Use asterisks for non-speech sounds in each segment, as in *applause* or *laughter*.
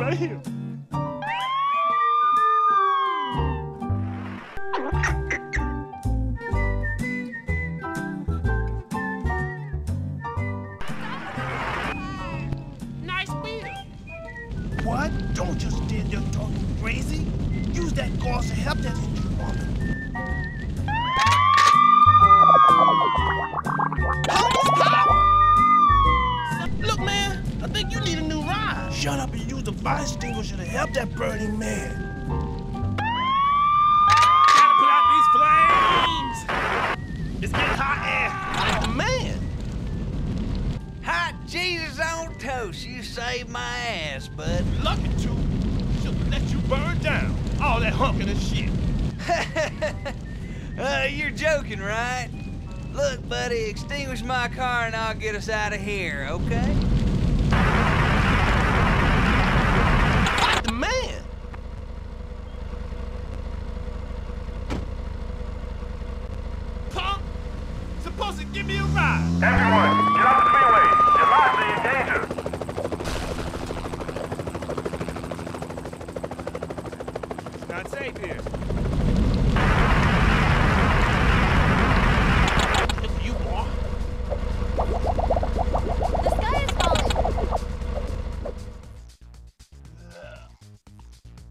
right here. Extinguisher to help that burning man. Gotta put out these flames! It's getting hot air. Oh, man! Hot Jesus on toast, you saved my ass, bud. Lucky to should let you burn down all that hunking and shit. *laughs* uh, you're joking, right? Look, buddy, extinguish my car and I'll get us out of here, okay? Fight the man. Punk, supposed to give me a ride. Everyone, get off the freeway. Your lives are in danger. It's not safe here. Good you, boy. The sky is falling.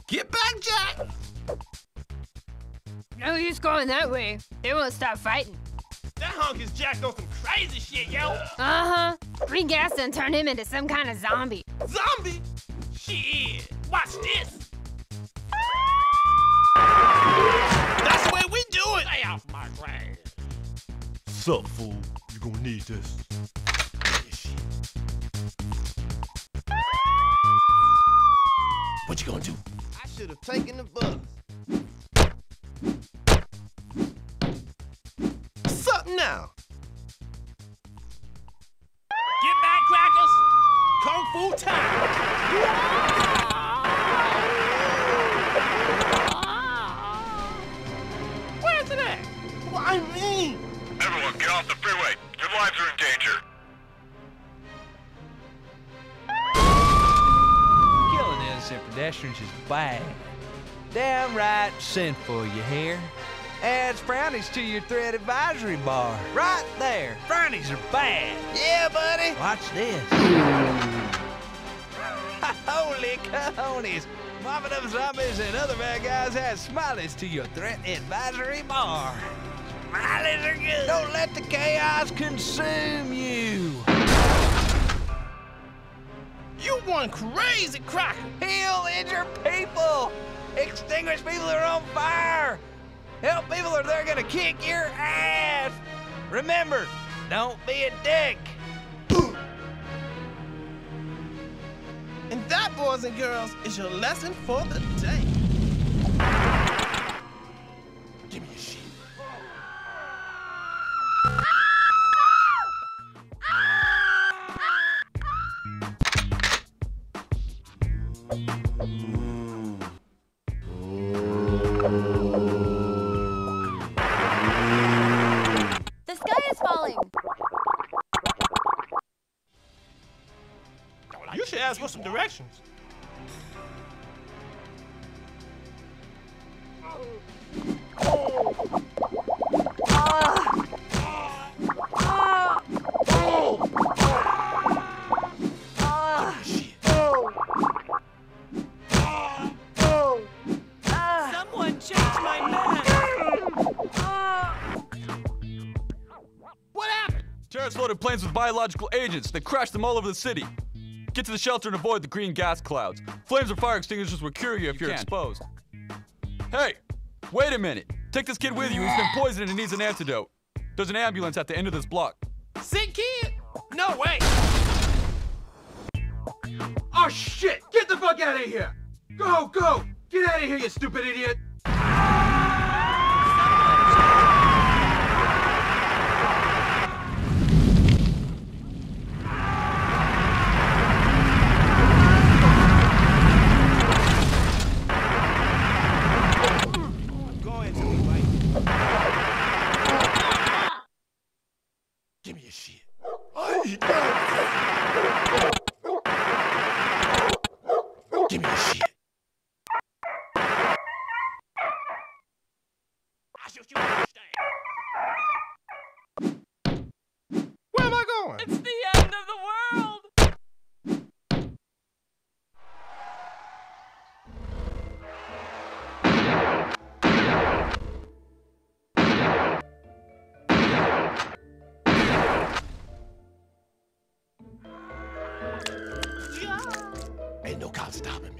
Get back, Jack. No use going that way. They won't stop fighting. Hunk is jacked on some crazy shit, yo. Uh-huh. Green gas done turned him into some kind of zombie. Zombie. Shit. Watch this. That's the way we do it. Lay off my grass. Sup, fool? You gonna need this. What's up now? Get back, crackers! Kung Fu time! Where's it at? What I mean? Everyone, get off the freeway. Your lives are in danger. Killing innocent pedestrians is bad. Downright sinful, you hear? Adds brownies to your threat advisory bar. Right there. Brownies are bad. Yeah, buddy. Watch this. *laughs* Holy cojones! Mopping up zombies and other bad guys add smileys to your threat advisory bar. Smileys are good. Don't let the chaos consume you. You one crazy cracker! Heal injured people. Extinguish people who are on fire. Help people or they're gonna kick your ass. Remember, don't be a dick. And that, boys and girls, is your lesson for the day. Give me your shit. The You should ask for some directions. Someone change my map. What happened? Terrorists loaded planes with biological agents. They crashed them all over the city. Get to the shelter and avoid the green gas clouds. Flames or fire extinguishers will cure you if you are can. exposed. Hey, wait a minute. Take this kid with you. He's been poisoned and needs an antidote. There's an ambulance at the end of this block. Sick kid? No way. Oh shit! Get the fuck out of here! Go, go! Get out of here, you stupid idiot! Cops stopping me.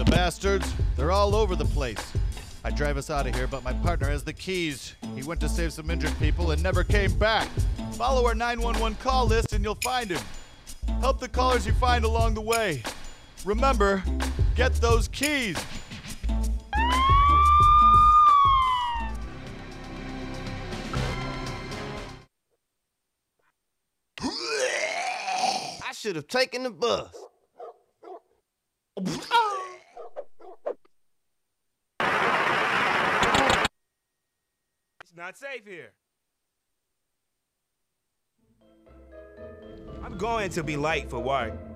The bastards, they're all over the place. I drive us out of here, but my partner has the keys. He went to save some injured people and never came back. Follow our 911 call list and you'll find him. Help the callers you find along the way. Remember, get those keys. I should have taken the bus. It's not safe here. I'm going to be late for work.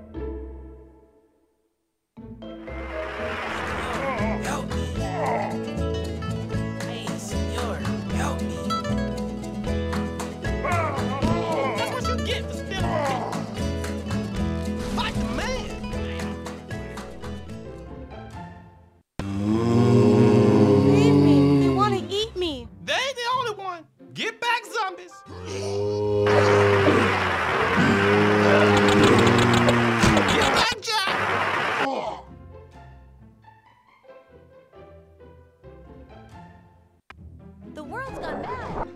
The world's gone mad.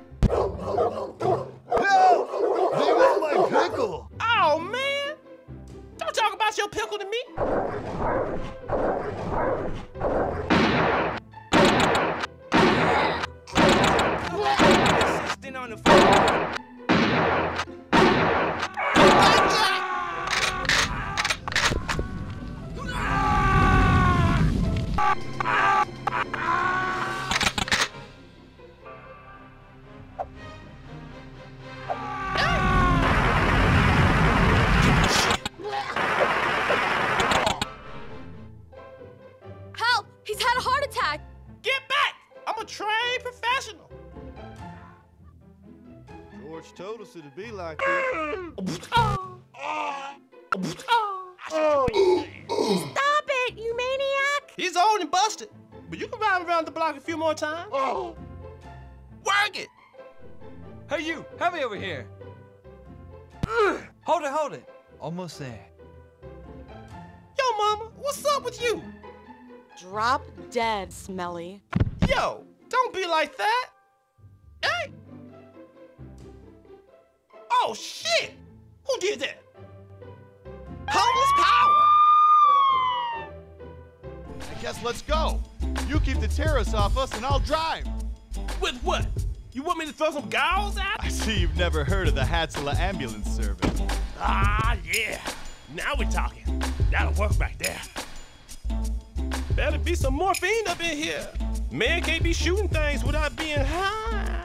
Told us it'd be like this. Stop it, you maniac! He's old and busted, but you can ride around the block a few more times. Work it. Hey, you, help me over here. Hold it, hold it. Almost there. Yo, mama, what's up with you? Drop dead, Smelly. Yo, don't be like that. Hey. Oh, shit. Who did that? Homeless power. I guess let's go. You keep the terrace off us and I'll drive. With what? You want me to throw some gals at? I see you've never heard of the Hatzolah ambulance service. Ah, yeah. Now we're talking. That'll work right there. Better be some morphine up in here. Man can't be shooting things without being high.